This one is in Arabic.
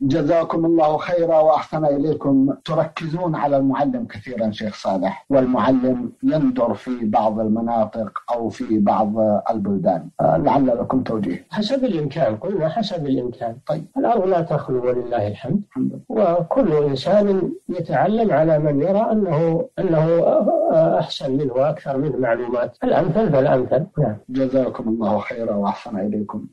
جزاكم الله خيرا وأحسن إليكم. تركزون على المعلم كثيرا شيخ صالح والمعلم يندر في بعض المناطق أو في بعض البلدان. آه، لعل لكم توجيه. حسب الإمكان قلنا حسب الإمكان. طيب. الأرض لا تخلو ولله الحمد. وكل إنسان يتعلم على من يرى أنه أنه أحسن منه وأكثر منه معلومات. الأمثل فالأمثل. نعم. جزاكم الله خيرا وأحسن إليكم.